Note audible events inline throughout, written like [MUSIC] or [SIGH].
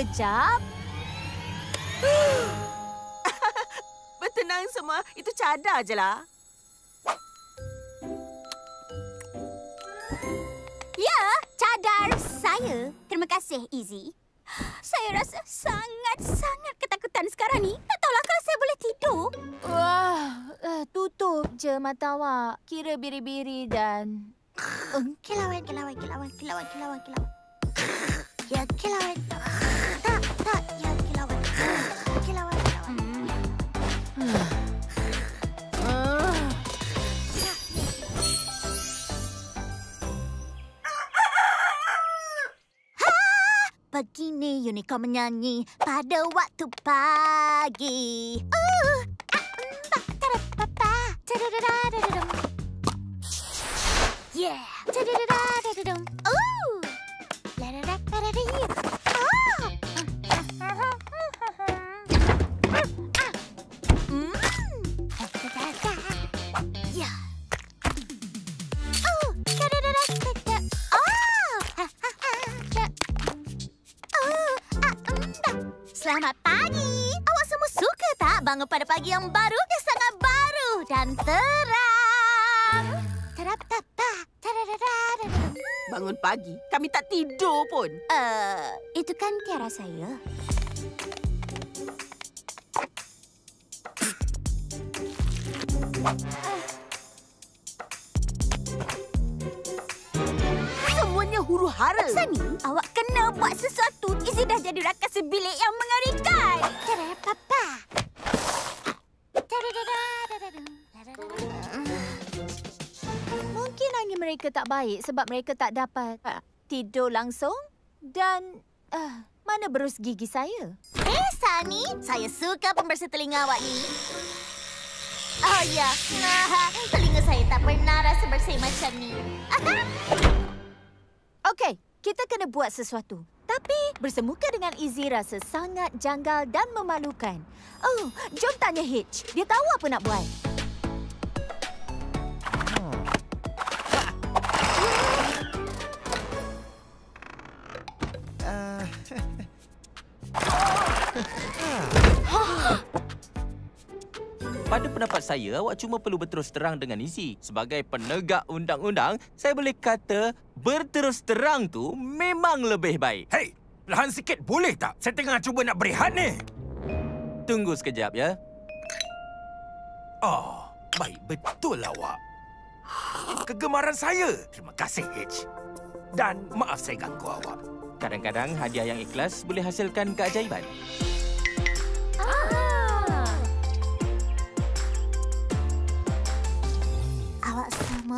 Siap? [GASPS] Bertenang semua. Itu cadar je lah. Ya, cadar saya. Terima kasih, Izzy. Saya rasa sangat-sangat ketakutan sekarang ni. Tak tahulah kalau saya boleh tidur. Wah, uh, tutup je mata awak. Kira biri-biri dan... Kilauan, kilauan, kilauan, kilauan, kilauan, kilauan. Ya, kilauan. begini unicorn menyanyi pada waktu pagi. Yeah. Ooh. Bangun pada pagi yang baru yang sangat baru dan terang? Tarapapa, taradadadadadam. Bangun pagi. Kami tak tidur pun. Eh, itu kan tiara saya. Semuanya huru hara. Sani, awak kena buat sesuatu. Izzy dah jadi rakan sebilik yang mengerikan. Baik sebab mereka tak dapat uh, tidur langsung dan uh, mana berus gigi saya? Eh, Sani, saya suka pembersih telinga awak ni. Oh ya, nah, telinga saya tak pernah rasa bersih macam ni. Okey, kita kena buat sesuatu. Tapi bersemuka dengan Izzy rasa sangat janggal dan memalukan. Oh, jom tanya Hitch. Dia tahu apa nak buat. Pada pendapat saya, awak cuma perlu berterus terang dengan Izzy. Sebagai penegak undang-undang, saya boleh kata berterus terang tu memang lebih baik. Hei, perlahan sikit boleh tak? Saya tengah cuba nak berehat ni. Tunggu sekejap ya. Oh, baik betul awak. Kegemaran saya. Terima kasih, H. Dan maaf saya ganggu awak. Kadang-kadang hadiah yang ikhlas boleh hasilkan keajaiban.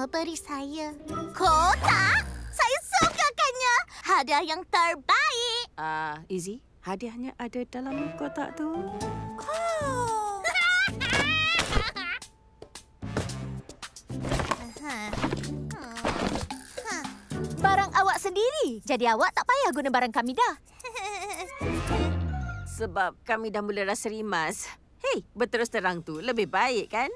Semua beri saya kotak. Saya sukakannya. Hadiah yang terbaik. Ah, Izzy, hadiahnya ada dalam kotak tu. Oh. [LAUGHS] Barang awak sendiri. Jadi awak tak payah guna barang kami dah. Sebab kami dah mula rasa rimas. Hei, berterus terang tu lebih baik kan?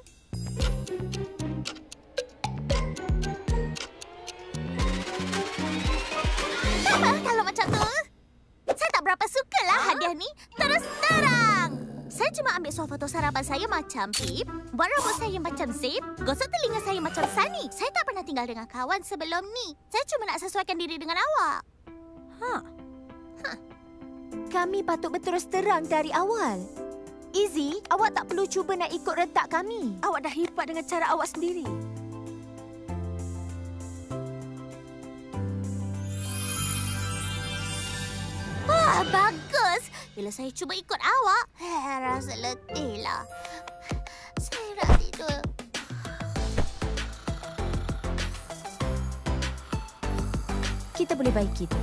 Berapa sukalah hadiah ni. Terus terang. Saya cuma ambil suah foto sarapan saya macam Pip, buat rambut saya macam Zip, gosok telinga saya macam Sunny. Saya tak pernah tinggal dengan kawan sebelum ni. Saya cuma nak sesuaikan diri dengan awak. Ha. Kami patut berterus terang dari awal. Izzy, awak tak perlu cuba nak ikut retak kami. Awak dah hebat dengan cara awak sendiri. Wah, bagus. Bila saya cuba ikut awak, eh, [LAUGHS] rasa letih lah. Saya nak tidur. Kita boleh baiki tu.